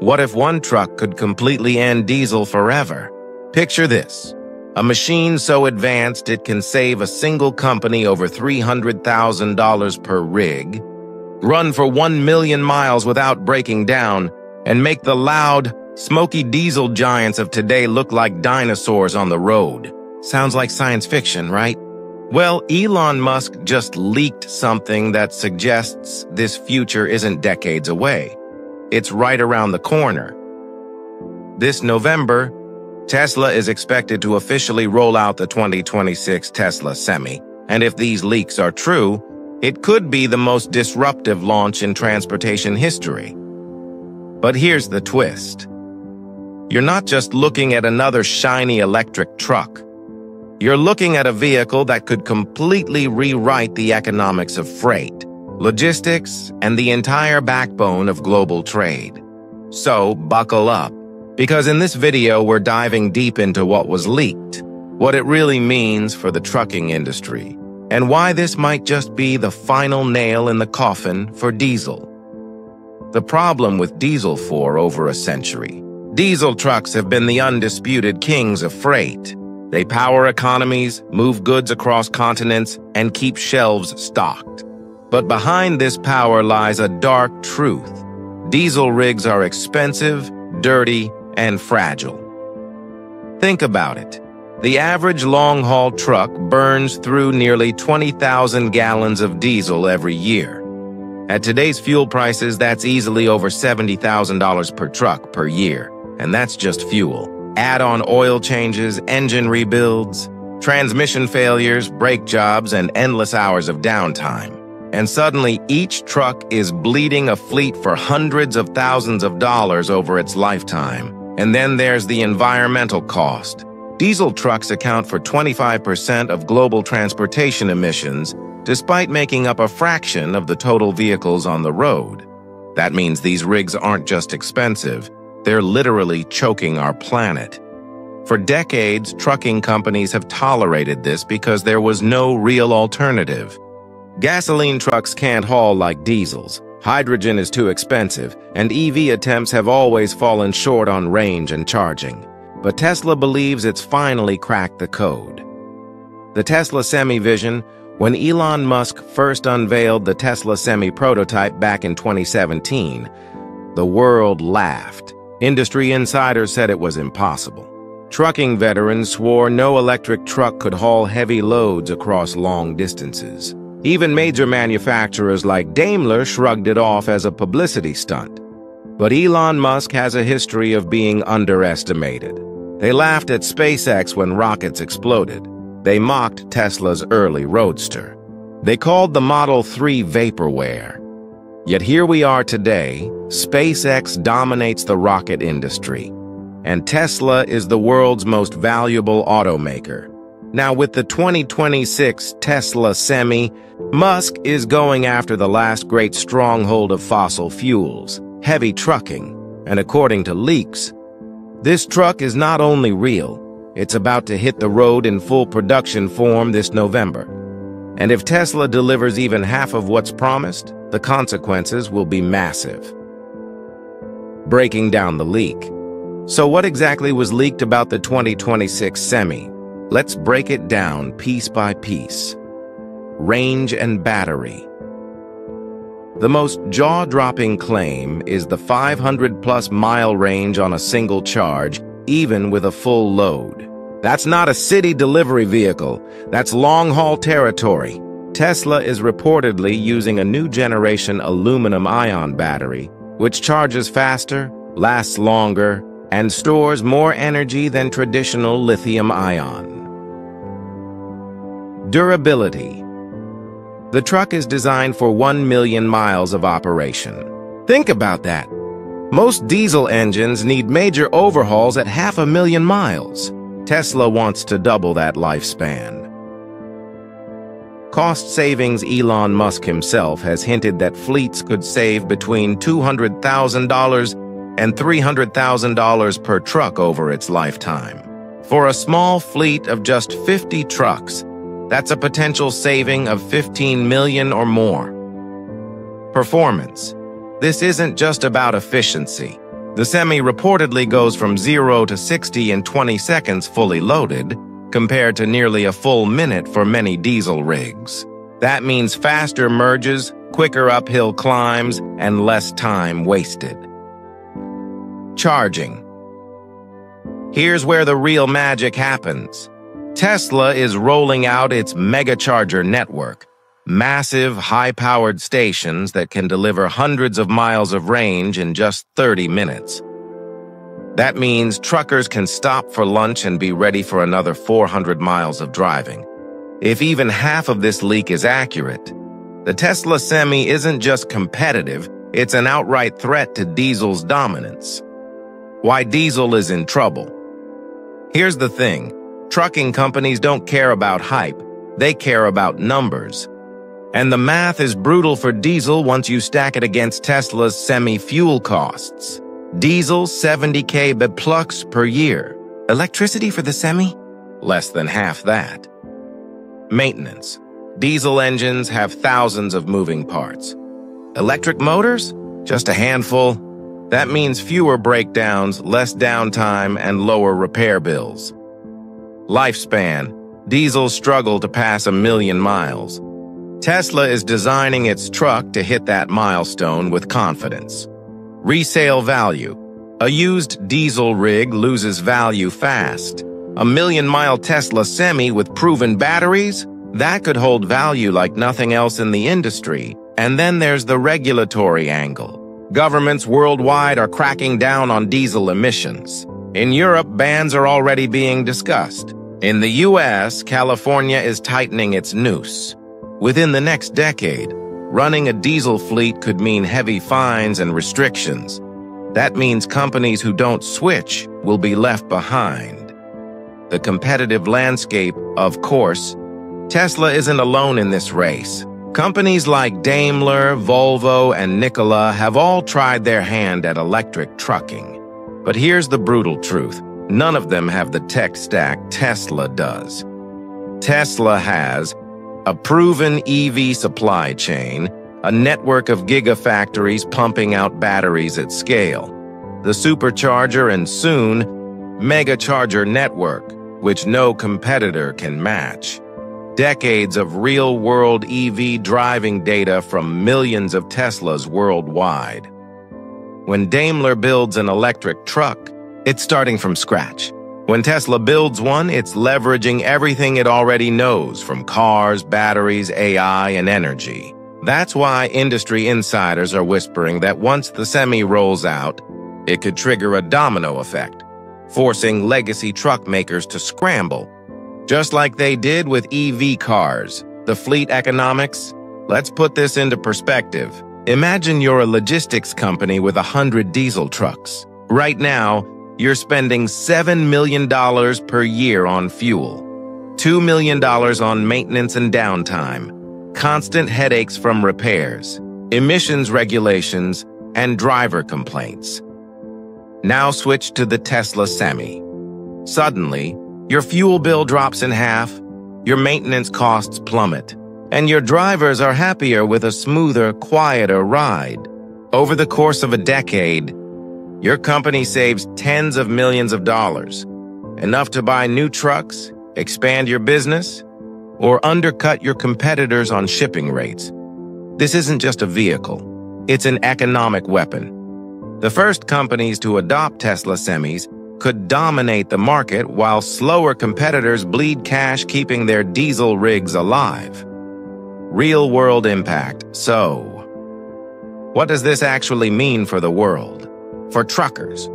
What if one truck could completely end diesel forever? Picture this. A machine so advanced it can save a single company over $300,000 per rig, run for 1 million miles without breaking down, and make the loud, smoky diesel giants of today look like dinosaurs on the road. Sounds like science fiction, right? Well, Elon Musk just leaked something that suggests this future isn't decades away. It's right around the corner. This November, Tesla is expected to officially roll out the 2026 Tesla Semi, and if these leaks are true, it could be the most disruptive launch in transportation history. But here's the twist. You're not just looking at another shiny electric truck. You're looking at a vehicle that could completely rewrite the economics of freight, logistics, and the entire backbone of global trade. So, buckle up, because in this video we're diving deep into what was leaked, what it really means for the trucking industry, and why this might just be the final nail in the coffin for diesel. The problem with diesel for over a century. Diesel trucks have been the undisputed kings of freight. They power economies, move goods across continents, and keep shelves stocked. But behind this power lies a dark truth. Diesel rigs are expensive, dirty, and fragile. Think about it. The average long-haul truck burns through nearly 20,000 gallons of diesel every year. At today's fuel prices, that's easily over $70,000 per truck per year, and that's just fuel. Add on oil changes, engine rebuilds, transmission failures, brake jobs, and endless hours of downtime. And suddenly, each truck is bleeding a fleet for hundreds of thousands of dollars over its lifetime. And then there's the environmental cost. Diesel trucks account for 25% of global transportation emissions, despite making up a fraction of the total vehicles on the road. That means these rigs aren't just expensive, they're literally choking our planet. For decades, trucking companies have tolerated this because there was no real alternative. Gasoline trucks can't haul like diesels. Hydrogen is too expensive, and EV attempts have always fallen short on range and charging. But Tesla believes it's finally cracked the code. The Tesla Semi Vision, when Elon Musk first unveiled the Tesla Semi prototype back in 2017, the world laughed. Industry insiders said it was impossible. Trucking veterans swore no electric truck could haul heavy loads across long distances. Even major manufacturers like Daimler shrugged it off as a publicity stunt. But Elon Musk has a history of being underestimated. They laughed at SpaceX when rockets exploded. They mocked Tesla's early Roadster. They called the Model 3 vaporware. Yet here we are today, SpaceX dominates the rocket industry, and Tesla is the world's most valuable automaker. Now with the 2026 Tesla Semi, Musk is going after the last great stronghold of fossil fuels, heavy trucking, and according to leaks, this truck is not only real, it's about to hit the road in full production form this November. And if Tesla delivers even half of what's promised, the consequences will be massive. Breaking down the leak. So what exactly was leaked about the 2026 Semi? Let's break it down piece by piece. Range and battery. The most jaw-dropping claim is the 500-plus mile range on a single charge, even with a full load. That's not a city delivery vehicle. That's long-haul territory. Tesla is reportedly using a new generation aluminum-ion battery, which charges faster, lasts longer, and stores more energy than traditional lithium-ion. Durability. The truck is designed for 1 million miles of operation. Think about that. Most diesel engines need major overhauls at half a million miles. Tesla wants to double that lifespan. Cost savings Elon Musk himself has hinted that fleets could save between $200,000 and $300,000 per truck over its lifetime. For a small fleet of just 50 trucks, that's a potential saving of 15 million or more. Performance. This isn't just about efficiency. The Semi reportedly goes from 0 to 60 in 20 seconds fully loaded, compared to nearly a full minute for many diesel rigs. That means faster merges, quicker uphill climbs, and less time wasted. Charging. Here's where the real magic happens. Tesla is rolling out its megacharger network, massive, high-powered stations that can deliver hundreds of miles of range in just 30 minutes. That means truckers can stop for lunch and be ready for another 400 miles of driving. If even half of this leak is accurate, the Tesla Semi isn't just competitive, it's an outright threat to diesel's dominance. Why diesel is in trouble. Here's the thing. Trucking companies don't care about hype. They care about numbers. And the math is brutal for diesel once you stack it against Tesla's semi-fuel costs. Diesel 70k BPlux per year. Electricity for the semi? Less than half that. Maintenance. Diesel engines have thousands of moving parts. Electric motors? Just a handful. That means fewer breakdowns, less downtime, and lower repair bills. Lifespan. Diesels struggle to pass a million miles. Tesla is designing its truck to hit that milestone with confidence. Resale value. A used diesel rig loses value fast. A million-mile Tesla Semi with proven batteries? That could hold value like nothing else in the industry. And then there's the regulatory angle. Governments worldwide are cracking down on diesel emissions. In Europe, bans are already being discussed. In the U.S., California is tightening its noose. Within the next decade, running a diesel fleet could mean heavy fines and restrictions. That means companies who don't switch will be left behind. The competitive landscape, of course, Tesla isn't alone in this race. Companies like Daimler, Volvo, and Nikola have all tried their hand at electric trucking. But here's the brutal truth. None of them have the tech stack Tesla does. Tesla has a proven EV supply chain, a network of gigafactories pumping out batteries at scale, the supercharger and soon, megacharger network, which no competitor can match. Decades of real-world EV driving data from millions of Teslas worldwide. When Daimler builds an electric truck, it's starting from scratch. When Tesla builds one, it's leveraging everything it already knows from cars, batteries, AI, and energy. That's why industry insiders are whispering that once the Semi rolls out, it could trigger a domino effect, forcing legacy truck makers to scramble. Just like they did with EV cars, the fleet economics. Let's put this into perspective. Imagine you're a logistics company with a hundred diesel trucks. Right now, you're spending $7 million per year on fuel, $2 million on maintenance and downtime, constant headaches from repairs, emissions regulations, and driver complaints. Now switch to the Tesla Semi. Suddenly, your fuel bill drops in half, your maintenance costs plummet, and your drivers are happier with a smoother, quieter ride. Over the course of a decade, your company saves tens of millions of dollars, enough to buy new trucks, expand your business, or undercut your competitors on shipping rates. This isn't just a vehicle, it's an economic weapon. The first companies to adopt Tesla semis could dominate the market while slower competitors bleed cash keeping their diesel rigs alive. Real world impact. So, what does this actually mean for the world? for truckers.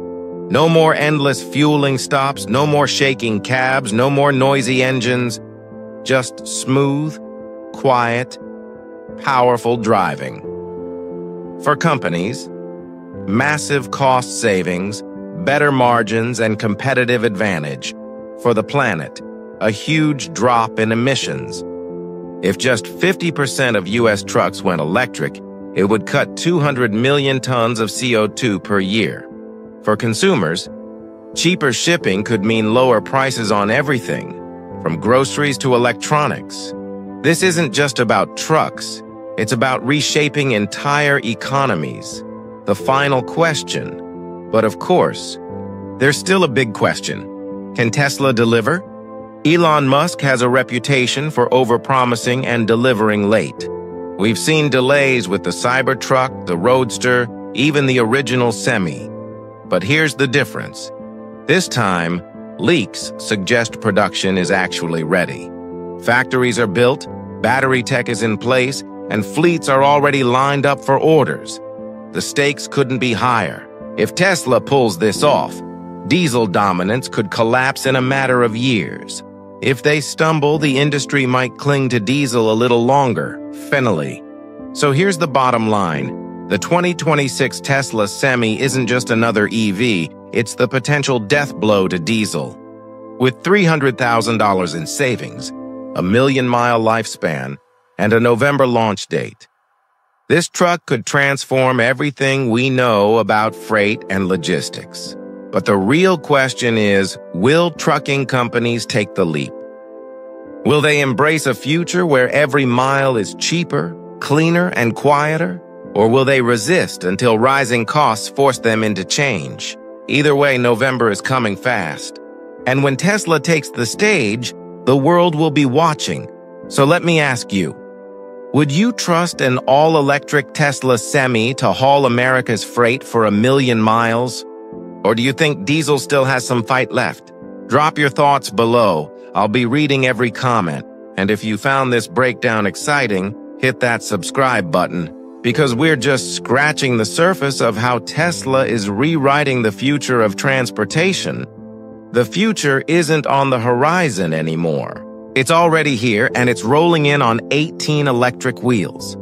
No more endless fueling stops, no more shaking cabs, no more noisy engines. Just smooth, quiet, powerful driving. For companies, massive cost savings, better margins, and competitive advantage. For the planet, a huge drop in emissions. If just 50% of U.S. trucks went electric, it would cut 200 million tons of CO2 per year. For consumers, cheaper shipping could mean lower prices on everything, from groceries to electronics. This isn't just about trucks, it's about reshaping entire economies. The final question, But of course, there's still a big question. Can Tesla deliver? Elon Musk has a reputation for overpromising and delivering late. We've seen delays with the Cybertruck, the Roadster, even the original Semi. But here's the difference. This time, leaks suggest production is actually ready. Factories are built, battery tech is in place, and fleets are already lined up for orders. The stakes couldn't be higher. If Tesla pulls this off, diesel dominance could collapse in a matter of years. If they stumble, the industry might cling to diesel a little longer, finally. So here's the bottom line. The 2026 Tesla Semi isn't just another EV, it's the potential death blow to diesel. With $300,000 in savings, a million-mile lifespan, and a November launch date, this truck could transform everything we know about freight and logistics. But the real question is, will trucking companies take the leap? Will they embrace a future where every mile is cheaper, cleaner, and quieter? Or will they resist until rising costs force them into change? Either way, November is coming fast. And when Tesla takes the stage, the world will be watching. So let me ask you, would you trust an all-electric Tesla Semi to haul America's freight for a million miles? Or do you think diesel still has some fight left? Drop your thoughts below. I'll be reading every comment. And if you found this breakdown exciting, hit that subscribe button because we're just scratching the surface of how Tesla is rewriting the future of transportation. The future isn't on the horizon anymore. It's already here and it's rolling in on 18 electric wheels.